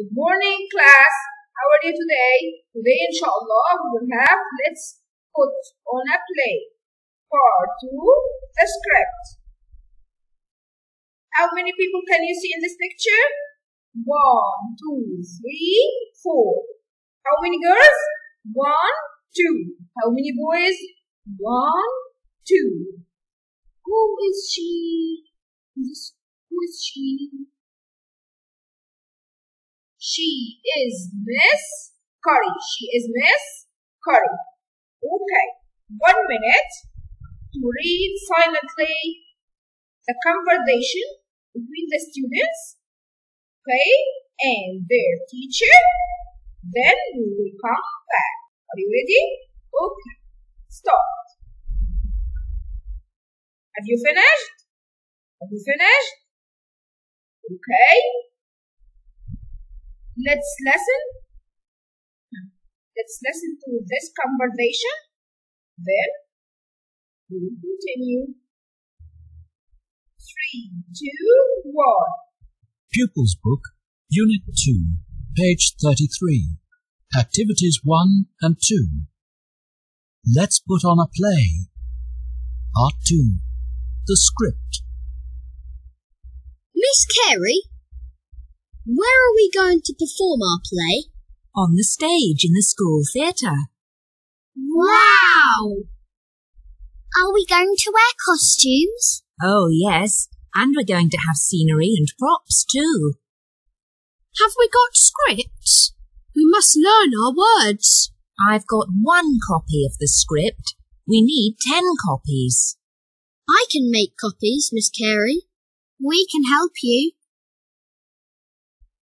Good morning, class. How are you today? Today, inshallah, we will have let's put on a play. Part 2, the script. How many people can you see in this picture? One, two, three, four. How many girls? One, two. How many boys? One, two. Who is she? Who is she? She is Miss Curry. She is Miss Curry. Okay. One minute to read silently the conversation between the students, okay, and their teacher. Then we will come back. Are you ready? Okay. Start. Have you finished? Have you finished? Okay. Let's listen. Let's listen to this conversation. Then we will continue. Three, two, one. Pupils Book, Unit 2, page 33. Activities 1 and 2. Let's put on a play. Part 2. The script. Miss Carey, where are we going to perform our play? On the stage in the school theatre. Wow! Are we going to wear costumes? Oh, yes, and we're going to have scenery and props too. Have we got scripts? We must learn our words. I've got one copy of the script. We need ten copies. I can make copies, Miss Carey. We can help you.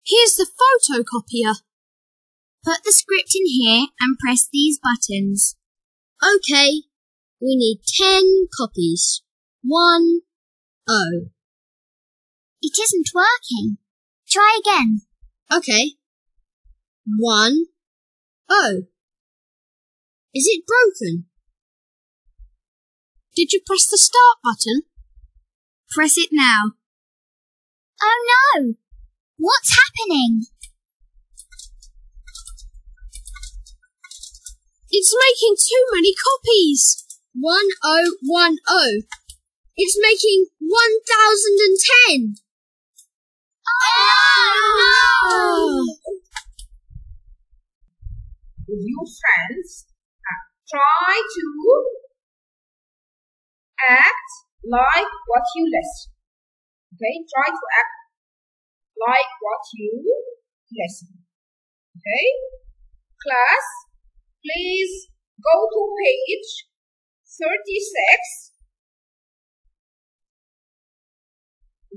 Here's the photocopier. Put the script in here and press these buttons. Okay, we need ten copies. One, oh. It isn't working. Try again. Okay. One, oh. Is it broken? Did you press the start button? Press it now. Oh no! What's happening? It's making too many copies. 1010. It's making 1010. Oh, no! With your friends, uh, try to act like what you listen. Okay, try to act like what you listen. Okay, class, please go to page 36.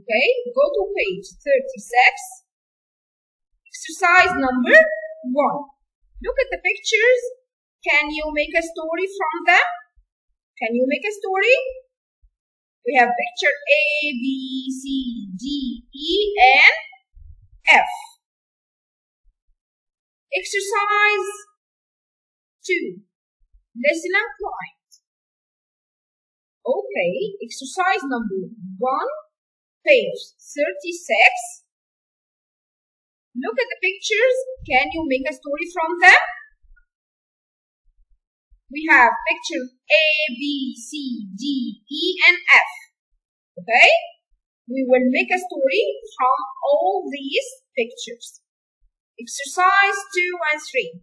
Okay, go to page 36. Exercise number 1. Look at the pictures. Can you make a story from them? Can you make a story? We have picture A, B, C, D, E, and F. Exercise 2. Listen and point. Okay, exercise number 1, page 36. Look at the pictures. Can you make a story from them? We have picture A, B, C, D, E, and F. Okay? We will make a story from all these pictures. Exercise 2 and 3.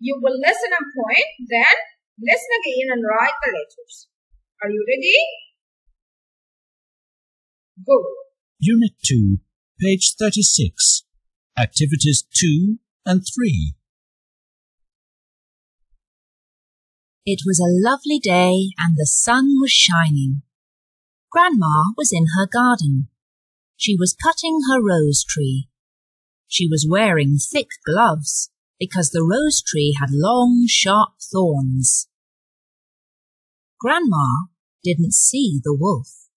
You will listen and point, then listen again and write the letters. Are you ready? Go. Unit 2, page 36. Activities 2 and 3. It was a lovely day and the sun was shining. Grandma was in her garden. She was cutting her rose tree. She was wearing thick gloves because the rose tree had long, sharp thorns. Grandma didn't see the wolf.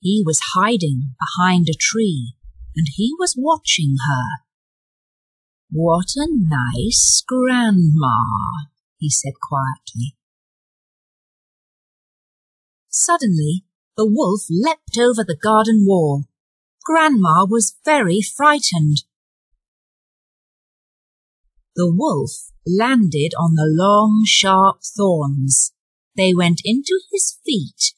He was hiding behind a tree and he was watching her. What a nice grandma, he said quietly. Suddenly, the wolf leapt over the garden wall. Grandma was very frightened. The wolf landed on the long, sharp thorns. They went into his feet.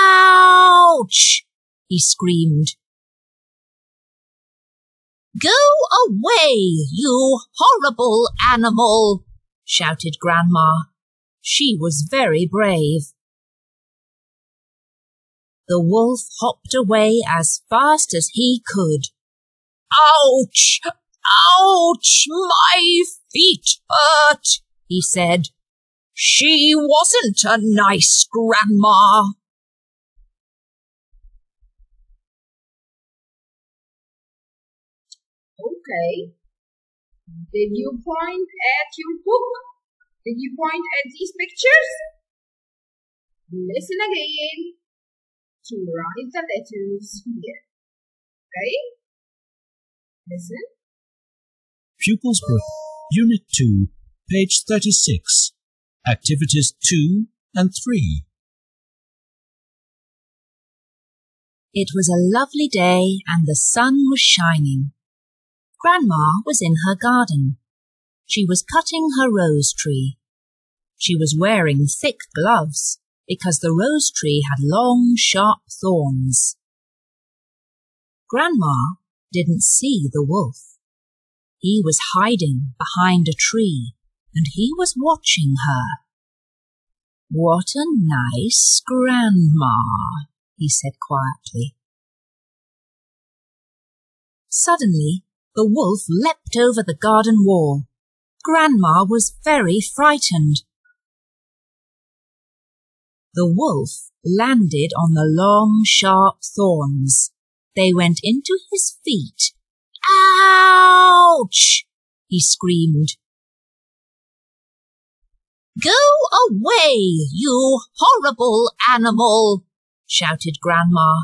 Ouch! he screamed. Go away, you horrible animal, shouted Grandma. She was very brave. The wolf hopped away as fast as he could. Ouch! Ouch! My feet hurt, he said. She wasn't a nice grandma. Okay. Did you point at your book? Did you point at these pictures? Listen again to write the letters here. Okay? Listen. Pupils Book, Unit 2, page 36. Activities 2 and 3. It was a lovely day and the sun was shining. Grandma was in her garden. She was cutting her rose tree. She was wearing thick gloves because the rose tree had long, sharp thorns. Grandma didn't see the wolf. He was hiding behind a tree and he was watching her. What a nice grandma, he said quietly. Suddenly, the wolf leapt over the garden wall. Grandma was very frightened. The wolf landed on the long, sharp thorns. They went into his feet. Ouch! he screamed. Go away, you horrible animal, shouted Grandma.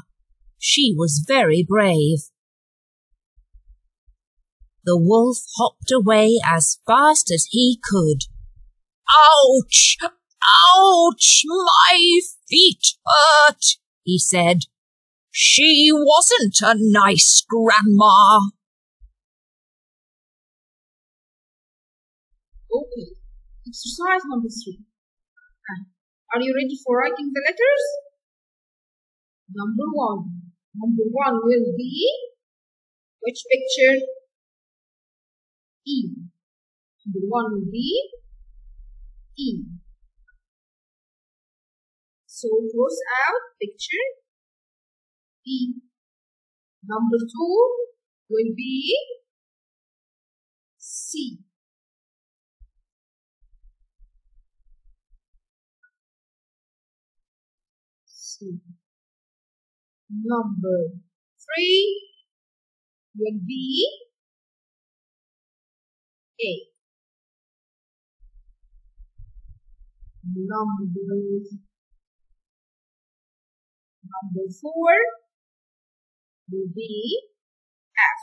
She was very brave. The wolf hopped away as fast as he could. Ouch! Ouch! My feet hurt, he said. She wasn't a nice grandma. Okay. Exercise number three. Are you ready for writing the letters? Number one. Number one will be which picture? E. Number one will be E. So cross out picture E. Number two will be C. C. Number three will be A. Number number four will be F.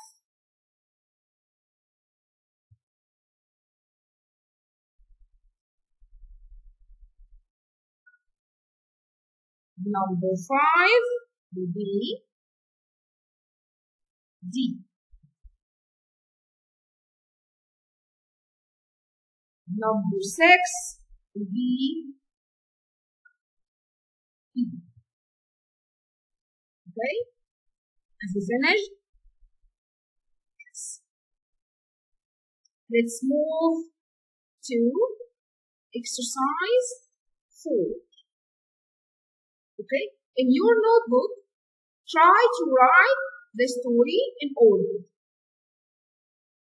Number five will be D. Number six will be E. Okay? You finished? Yes. Let's move to exercise four. Okay? In your notebook, try to write the story in order.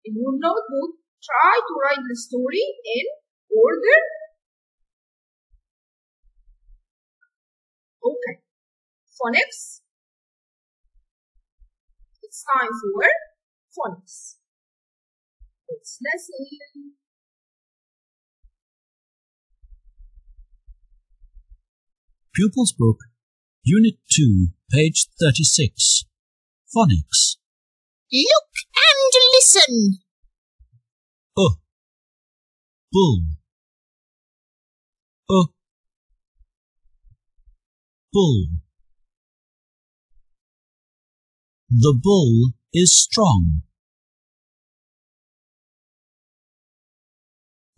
In your notebook, try to write the story in order. Okay. Phonics. It's time for phonics. It's lesson listen. Pupils Book, Unit 2, page 36. Phonics. Look and listen. Uh. Bull. Uh. Bull. The bull is strong.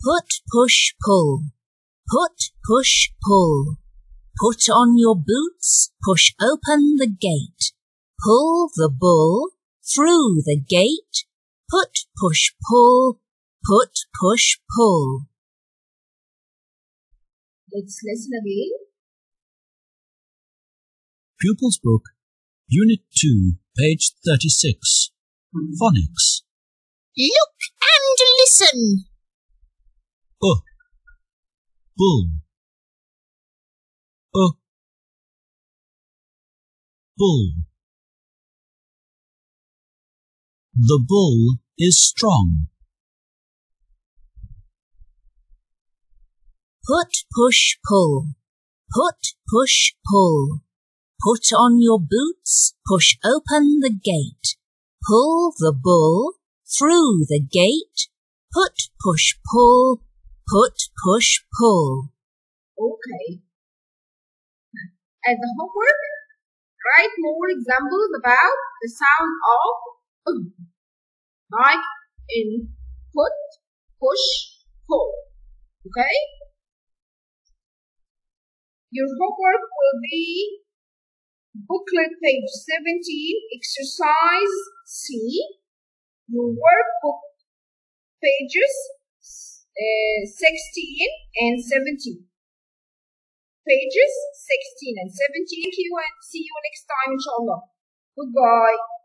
Put, push, pull. Put, push, pull. Put on your boots, push open the gate. Pull the bull through the gate. Put, push, pull. Put, push, pull. Let's listen again. Pupils Book, Unit 2, page 36. Phonics. Look and listen. Uh. Bull. Uh. Bull. The bull is strong. Put, push, pull. Put, push, pull. Put on your boots, push open the gate. Pull the bull through the gate. Put, push, pull. Put, push, pull. Okay. As a homework, write more examples about the sound of um, like in put, push, pull. Okay? Your homework will be booklet page 17, exercise C. Your workbook pages uh, 16 and 17. Pages 16 and 17. Thank you and see you next time, inshallah. Goodbye.